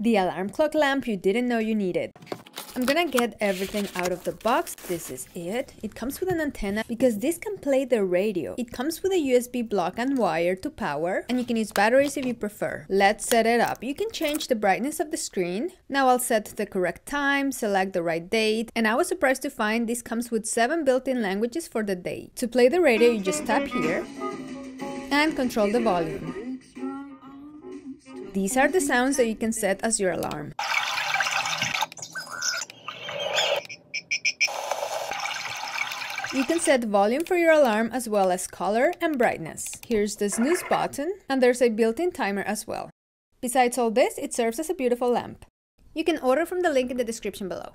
The alarm clock lamp you didn't know you needed. I'm gonna get everything out of the box. This is it. It comes with an antenna because this can play the radio. It comes with a USB block and wire to power and you can use batteries if you prefer. Let's set it up. You can change the brightness of the screen. Now I'll set the correct time, select the right date and I was surprised to find this comes with 7 built-in languages for the day. To play the radio you just tap here and control the volume. These are the sounds that you can set as your alarm. You can set volume for your alarm as well as color and brightness. Here's the snooze button and there's a built-in timer as well. Besides all this, it serves as a beautiful lamp. You can order from the link in the description below.